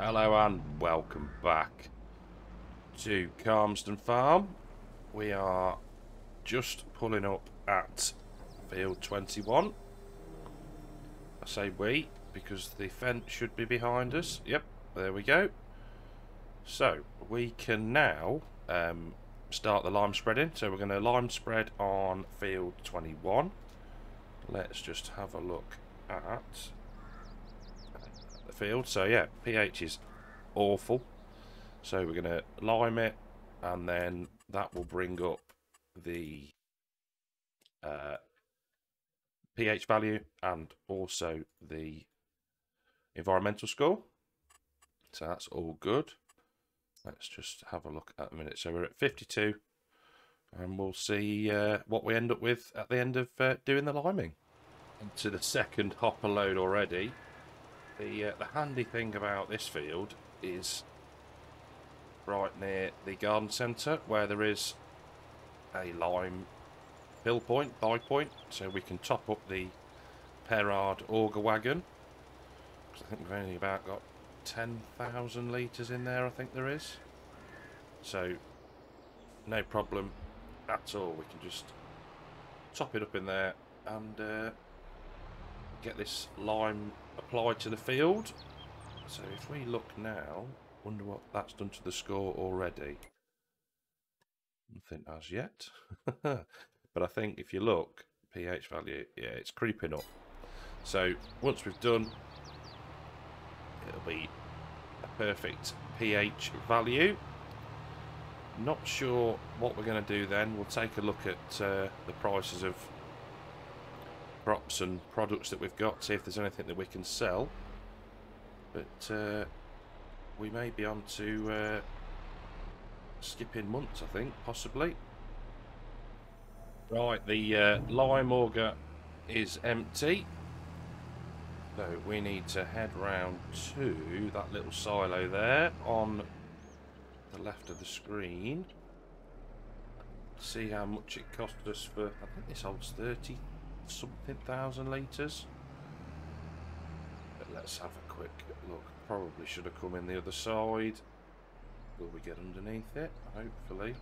Hello and welcome back to Calmsden Farm. We are just pulling up at field 21. I say we because the Fendt should be behind us. Yep, there we go. So we can now um, start the lime spreading. So we're going to lime spread on field 21. Let's just have a look at field. So yeah, pH is awful. So we're going to lime it and then that will bring up the uh, pH value and also the environmental score. So that's all good. Let's just have a look at a minute. So we're at 52 and we'll see uh, what we end up with at the end of uh, doing the liming. Into the second hopper load already. The, uh, the handy thing about this field is right near the garden centre where there is a lime fill point, buy point, so we can top up the Perard auger wagon. I think we've only about got 10,000 litres in there, I think there is. So, no problem at all. We can just top it up in there and uh, get this lime applied to the field. So if we look now, wonder what that's done to the score already. Nothing as yet. but I think if you look, pH value, yeah, it's creeping up. So once we've done, it'll be a perfect pH value. Not sure what we're going to do then. We'll take a look at uh, the prices of crops and products that we've got, see if there's anything that we can sell. But uh, we may be on to uh, skipping months, I think, possibly. Right, the uh, lime auger is empty. So we need to head round to that little silo there on the left of the screen. See how much it cost us for, I think this holds 30 something thousand litres. But let's have a quick look. Probably should have come in the other side. Will we get underneath it? Hopefully.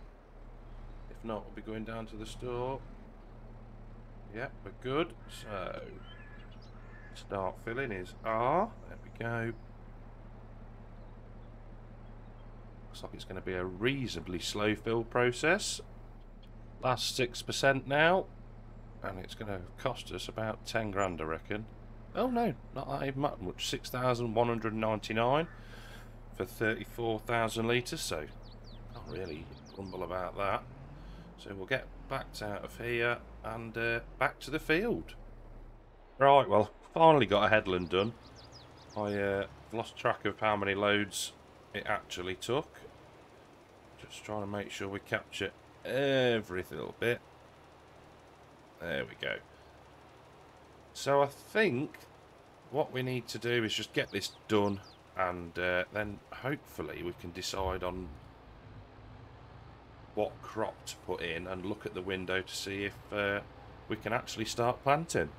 If not, we'll be going down to the store. Yep, we're good. So, start filling is R. There we go. Looks like it's going to be a reasonably slow fill process. Last 6% now. And it's going to cost us about 10 grand, I reckon. Oh no, not that even much. 6,199 for 34,000 litres, so not really grumble about that. So we'll get backed out of here and uh, back to the field. Right, well, finally got a headland done. I uh, lost track of how many loads it actually took. Just trying to make sure we capture every little bit. There we go. So I think what we need to do is just get this done and uh, then hopefully we can decide on what crop to put in and look at the window to see if uh, we can actually start planting.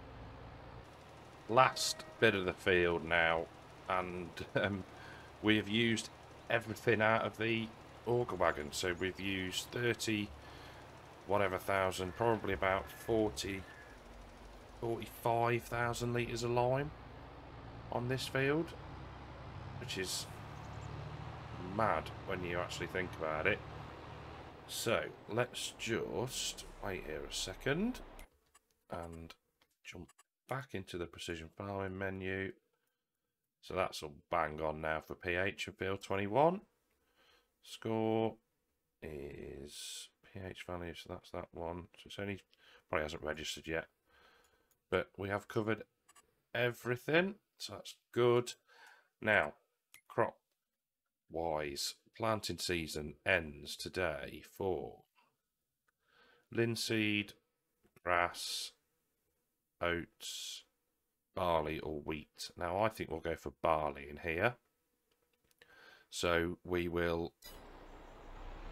Last bit of the field now and um, we have used everything out of the auger wagon so we've used 30 whatever thousand probably about 40 45,000 litres of lime on this field, which is mad when you actually think about it. So, let's just wait here a second and jump back into the precision farming menu. So that's all bang on now for pH of field 21. Score is pH value, so that's that one. So it's only probably hasn't registered yet. But we have covered everything. So that's good. Now, crop wise, planting season ends today for linseed, grass, oats, barley or wheat. Now I think we'll go for barley in here. So we will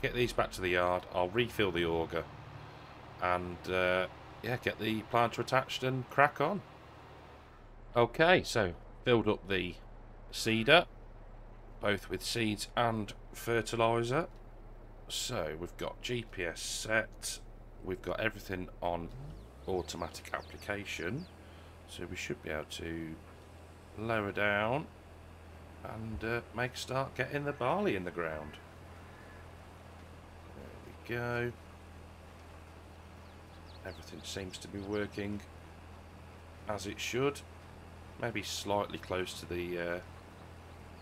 get these back to the yard. I'll refill the auger and uh, yeah, get the planter attached and crack on. Okay, so filled up the seeder. both with seeds and fertiliser. So we've got GPS set, we've got everything on automatic application, so we should be able to lower down and uh, make start getting the barley in the ground. Go. Everything seems to be working as it should. Maybe slightly close to the uh,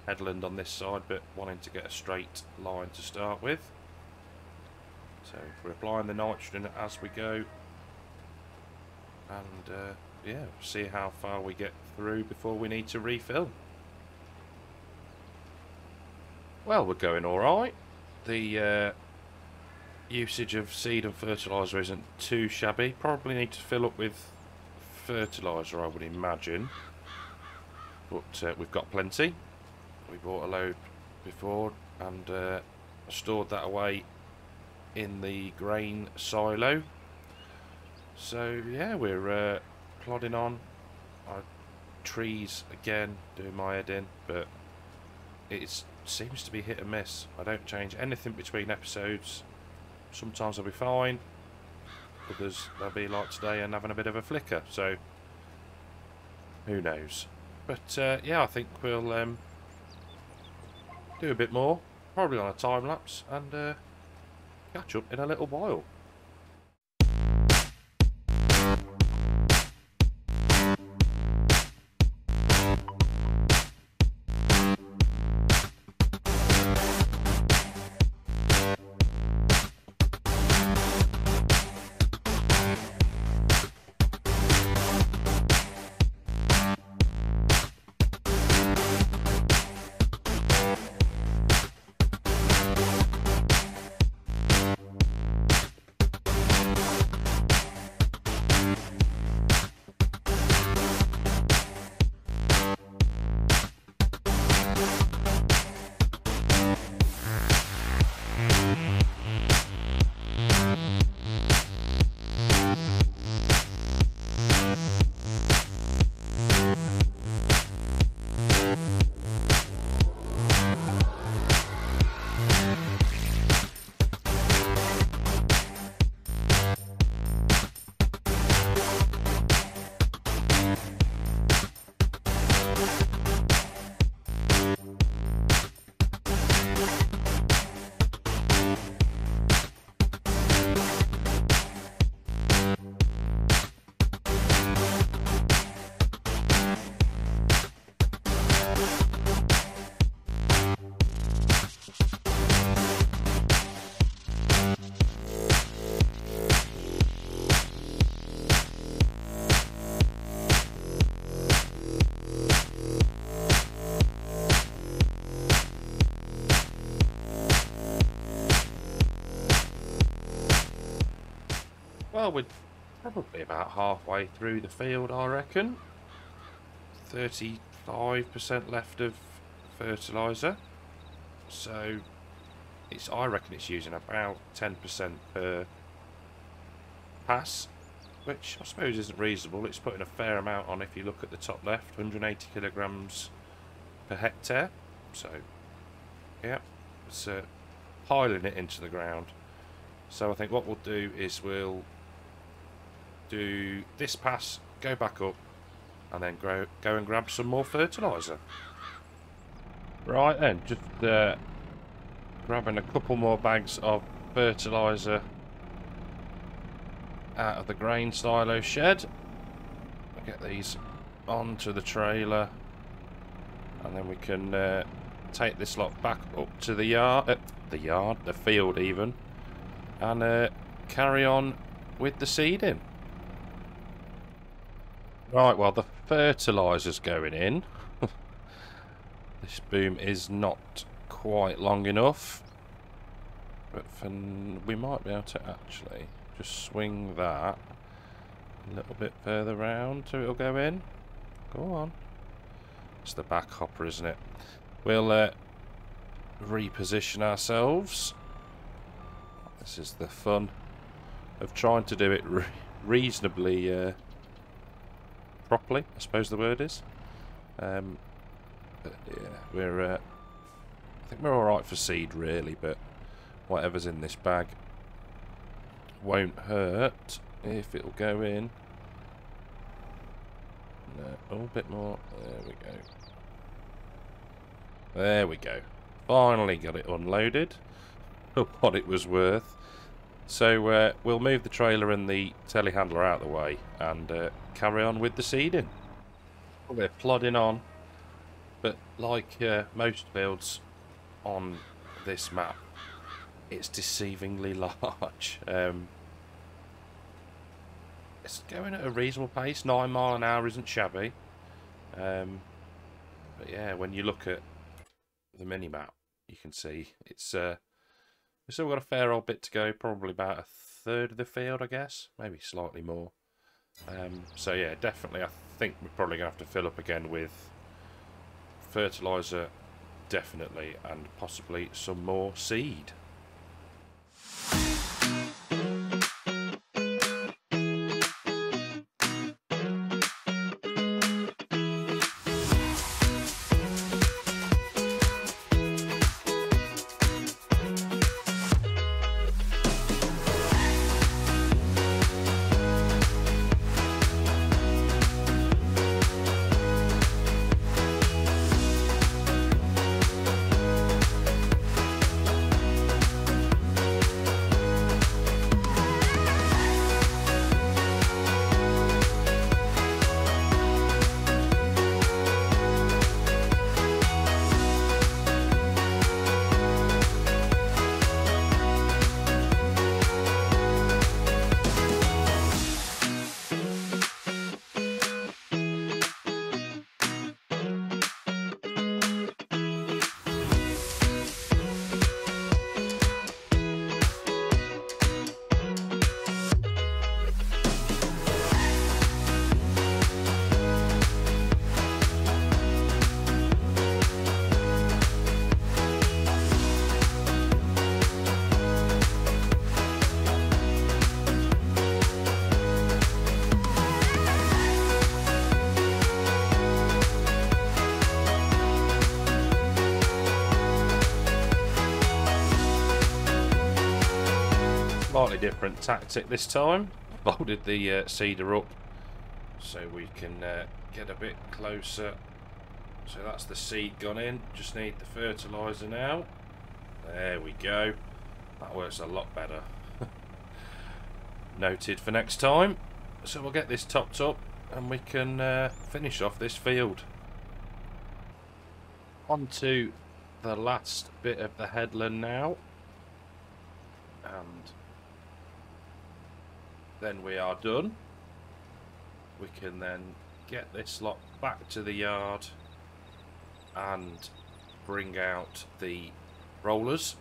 headland on this side, but wanting to get a straight line to start with. So we're applying the nitrogen as we go. And uh, yeah, see how far we get through before we need to refill. Well, we're going alright. The uh, usage of seed and fertiliser isn't too shabby. Probably need to fill up with fertiliser, I would imagine. But uh, we've got plenty. We bought a load before and uh, stored that away in the grain silo. So yeah, we're uh, plodding on. Our trees again doing my head in, but it seems to be hit and miss. I don't change anything between episodes. Sometimes I'll be fine, others they'll be like today and having a bit of a flicker. So who knows? But uh, yeah, I think we'll um, do a bit more, probably on a time lapse, and uh, catch up in a little while. Well, we're probably about halfway through the field, I reckon. 35% left of fertiliser. So, it's I reckon it's using about 10% per pass, which I suppose isn't reasonable. It's putting a fair amount on if you look at the top left, 180 kilograms per hectare. So, yeah, it's uh, piling it into the ground. So I think what we'll do is we'll do this pass, go back up, and then go, go and grab some more fertiliser. Right then, just uh, grabbing a couple more bags of fertiliser out of the grain silo shed. Get these onto the trailer, and then we can uh, take this lot back up to the yard, uh, the yard, the field even, and uh, carry on with the seeding. Right, well, the fertiliser's going in. this boom is not quite long enough. But we might be able to actually just swing that a little bit further round so it'll go in. Go on. It's the back hopper, isn't it? We'll uh, reposition ourselves. This is the fun of trying to do it re reasonably uh, properly, I suppose the word is. Um, but yeah, we're uh, think we're alright for seed, really, but whatever's in this bag won't hurt if it'll go in. No, a bit more. There we go. There we go. Finally got it unloaded for what it was worth. So uh, we'll move the trailer and the telehandler out of the way and uh, carry on with the seeding. We're plodding on, but like uh, most fields on this map, it's deceivingly large. Um, it's going at a reasonable pace. Nine mile an hour isn't shabby. Um, but yeah, when you look at the mini map, you can see it's uh, we've still got a fair old bit to go. Probably about a third of the field, I guess, maybe slightly more. Um, so yeah, definitely, I think we're probably going to have to fill up again with fertilizer, definitely, and possibly some more seed. Slightly different tactic this time. Bolted the uh, seeder up so we can uh, get a bit closer. So that's the seed gone in. Just need the fertiliser now. There we go. That works a lot better. Noted for next time. So we'll get this topped up and we can uh, finish off this field. On to the last bit of the headland now. And then we are done. We can then get this lot back to the yard and bring out the rollers,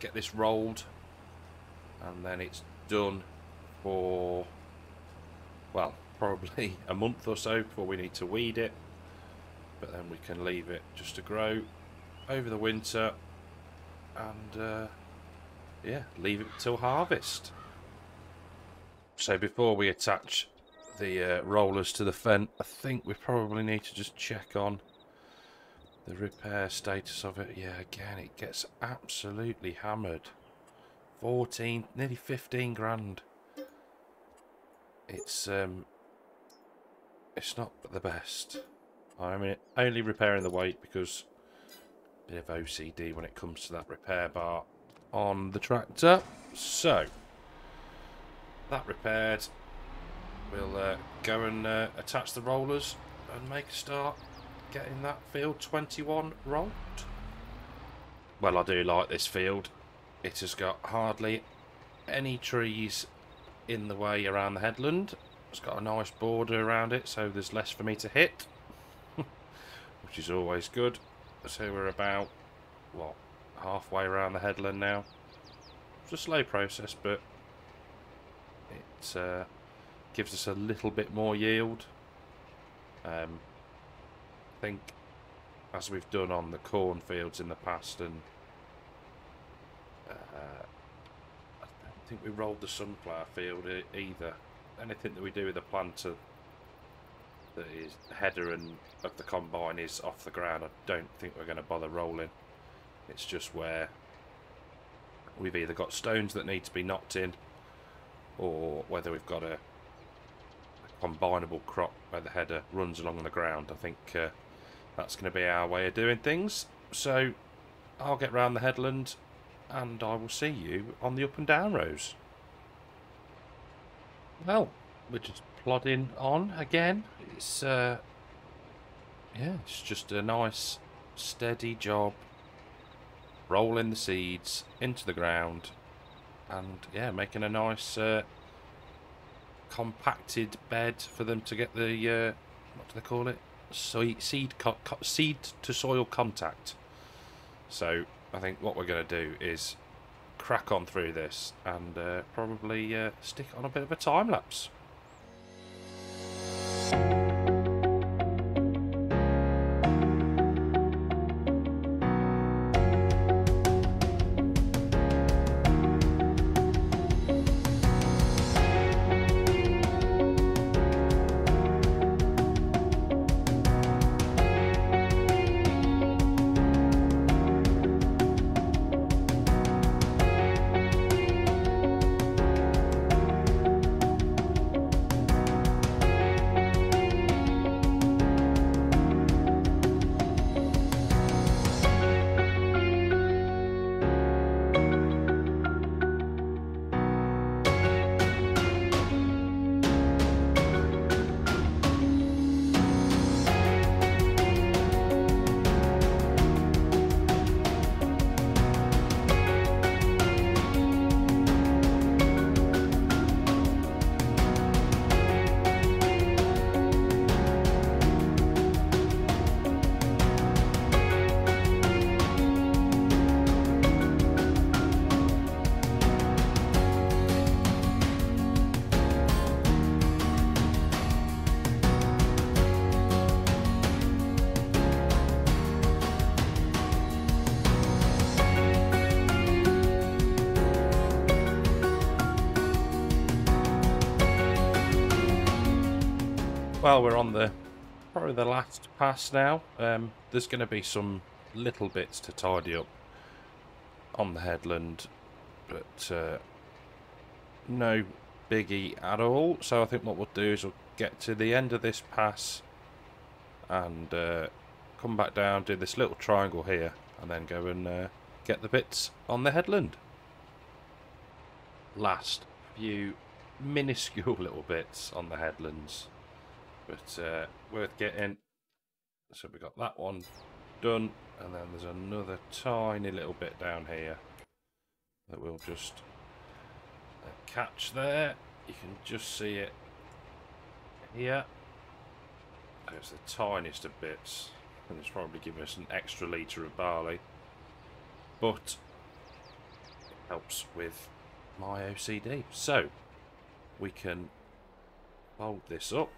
get this rolled, and then it's done for, well, probably a month or so before we need to weed it. But then we can leave it just to grow over the winter and, uh, yeah, leave it till harvest. So before we attach the uh, rollers to the Fendt, I think we probably need to just check on the repair status of it. Yeah, again, it gets absolutely hammered. 14, nearly 15 grand. It's, um, it's not the best. I mean, only repairing the weight because a bit of OCD when it comes to that repair bar on the tractor. So, that repaired, we'll uh, go and uh, attach the rollers and make a start getting that field 21 rolled. Well, I do like this field. It has got hardly any trees in the way around the headland. It's got a nice border around it, so there's less for me to hit, which is always good. So we're about, what, halfway around the headland now. It's a slow process, but it uh, gives us a little bit more yield. Um, I think, as we've done on the cornfields in the past, and uh, I don't think we rolled the sunflower field either. Anything that we do with the planter that is header and of the combine is off the ground, I don't think we're going to bother rolling. It's just where we've either got stones that need to be knocked in or whether we've got a, combinable crop where the header runs along the ground. I think uh, that's going to be our way of doing things. So I'll get round the headland and I will see you on the up and down rows. Well, we're just plodding on again. It's uh, yeah, it's just a nice steady job rolling the seeds into the ground and yeah making a nice uh, compacted bed for them to get the uh, what do they call it? Seed seed to soil contact. So I think what we're going to do is crack on through this and uh, probably uh, stick on a bit of a time lapse Well, we're on the probably the last pass now. Um, there's going to be some little bits to tidy up on the headland, but uh, no biggie at all. So I think what we'll do is we'll get to the end of this pass and uh, come back down, do this little triangle here, and then go and uh, get the bits on the headland. Last few minuscule little bits on the headlands but uh, worth getting. So we got that one done, and then there's another tiny little bit down here that we'll just uh, catch there. You can just see it here. It's the tiniest of bits, and it's probably giving us an extra litre of barley, but it helps with my OCD. So we can fold this up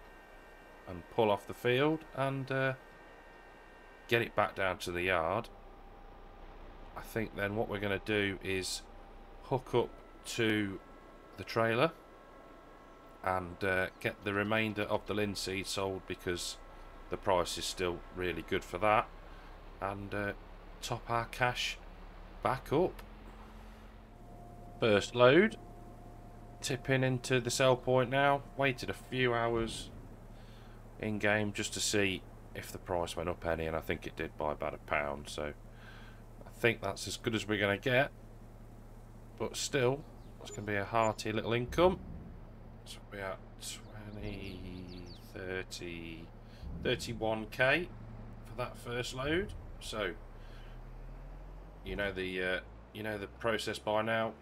and pull off the field and uh, get it back down to the yard. I think then what we're going to do is hook up to the trailer and uh, get the remainder of the linseed sold because the price is still really good for that and uh, top our cash back up. First load, tipping into the sell point now, waited a few hours in game just to see if the price went up any and I think it did by about a pound so I think that's as good as we're going to get. But still it's going to be a hearty little income. So we're at 20 30 31k for that first load. So you know the uh, you know the process by now.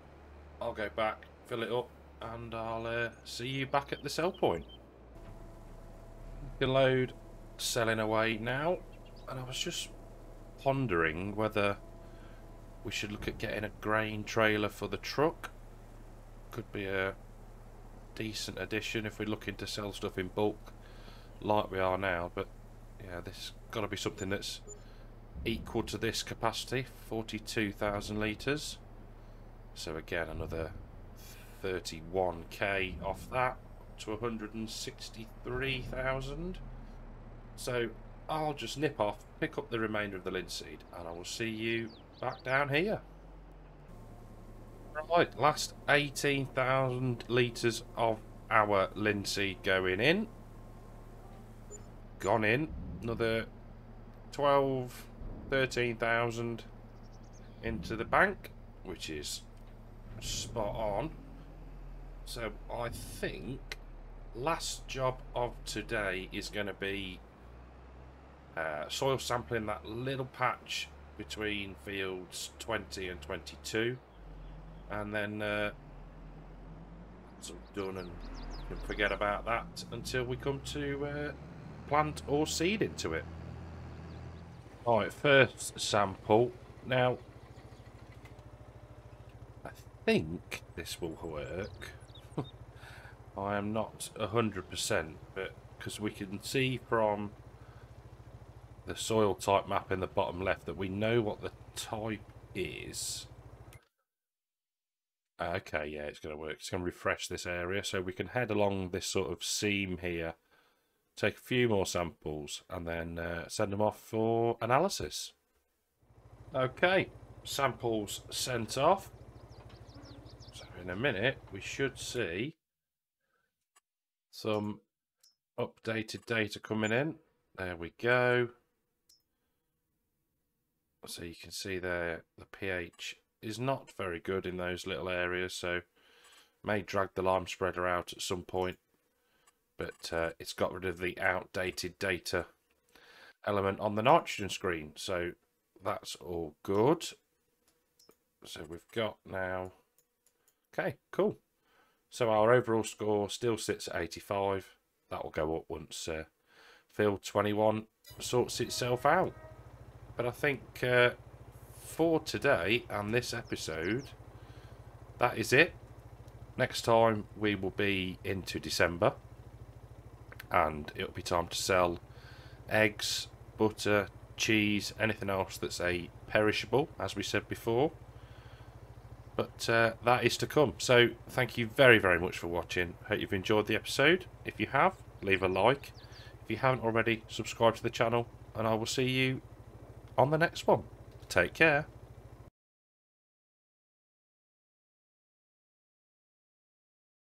I'll go back fill it up and I'll uh, see you back at the sell point load selling away now. And I was just pondering whether we should look at getting a grain trailer for the truck. Could be a decent addition if we're looking to sell stuff in bulk like we are now. But yeah, this got to be something that's equal to this capacity, 42,000 litres. So again, another 31k off that to 163,000. So I'll just nip off, pick up the remainder of the linseed, and I will see you back down here. Right, last 18,000 litres of our linseed going in. Gone in. Another 12, 13,000 into the bank, which is spot on. So I think last job of today is going to be uh, soil sampling that little patch between fields 20 and 22 and then uh, it's all done and can forget about that until we come to uh, plant or seed into it. Alright, first sample. Now, I think this will work. I am not 100%, but because we can see from the soil type map in the bottom left that we know what the type is. Okay, yeah, it's going to work. It's going to refresh this area, so we can head along this sort of seam here, take a few more samples, and then uh, send them off for analysis. Okay, samples sent off. So in a minute, we should see some updated data coming in. There we go. So you can see there the pH is not very good in those little areas, so may drag the lime spreader out at some point. But uh, it's got rid of the outdated data element on the nitrogen screen, so that's all good. So we've got now... Okay, cool. So our overall score still sits at 85. That will go up once uh, field 21 sorts itself out. But I think uh, for today and this episode, that is it. Next time we will be into December and it'll be time to sell eggs, butter, cheese, anything else that's a perishable, as we said before. But uh, that is to come. So thank you very, very much for watching. Hope you've enjoyed the episode. If you have, leave a like. If you haven't already, subscribe to the channel. And I will see you on the next one. Take care.